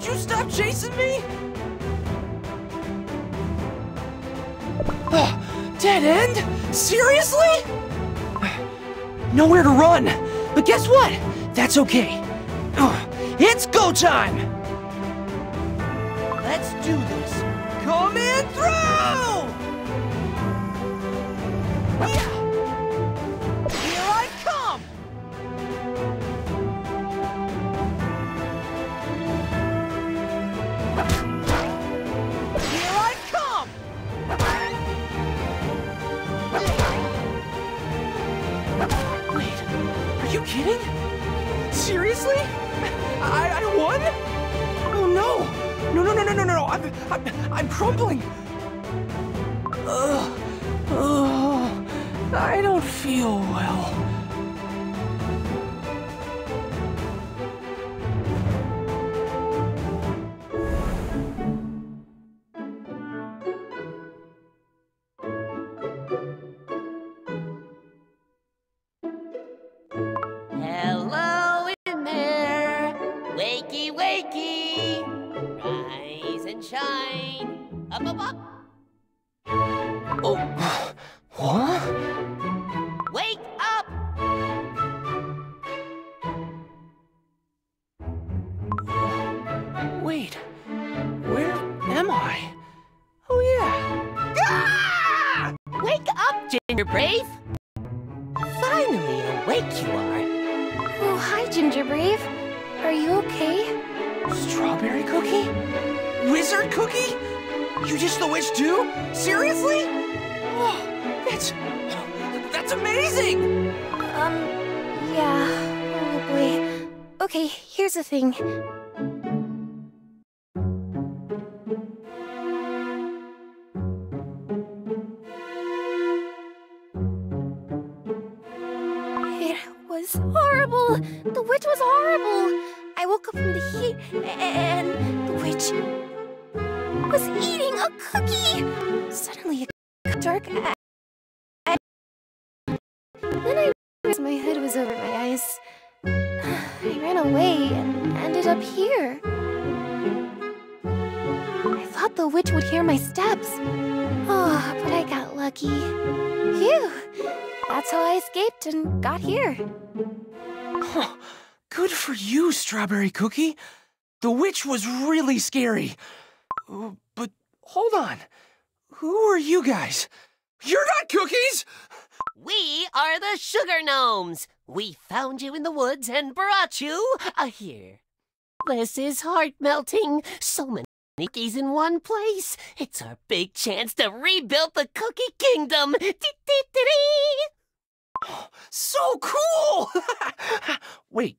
would you stop chasing me? Oh, dead end? Seriously? Nowhere to run. But guess what? That's okay. Oh, it's go time! Let's do this. Come in through! You kidding? Seriously? I, I won? Oh no! No, no, no, no, no, no! I'm, I'm, I'm crumbling! Ugh. Ugh. I don't feel well. Shine, up up up, Oh, what? wake up. Wait, where am I? Oh yeah. Ah! Wake up, GingerBrave. Finally awake you are. Oh, hi, GingerBrave. Are you okay? Strawberry cookie? Wizard cookie? You just the witch too? Seriously? Oh, that's that's amazing! Um, yeah. Boy. Okay, here's the thing. It was horrible. The witch was horrible. I woke up from the heat and the witch was eating a cookie. Suddenly, got dark. I- Then I realized my hood was over my eyes. I ran away and ended up here. I thought the witch would hear my steps. Oh, but I got lucky. Phew! That's how I escaped and got here. Huh. Good for you, Strawberry Cookie. The witch was really scary. But hold on. Who are you guys? You're not cookies! We are the Sugar Gnomes. We found you in the woods and brought you uh, here. This is heart melting. So many cookies in one place. It's our big chance to rebuild the Cookie Kingdom. So cool! Wait,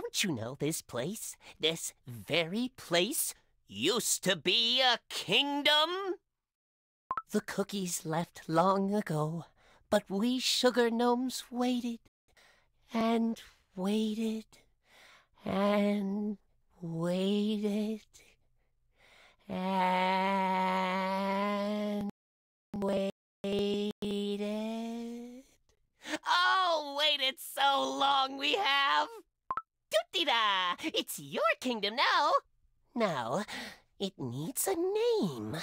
Don't you know this place, this very place, used to be a kingdom? The cookies left long ago, but we sugar gnomes waited and waited and waited and waited. Oh, waited so long we have. Tootida! It's your kingdom now. Now, it needs a name.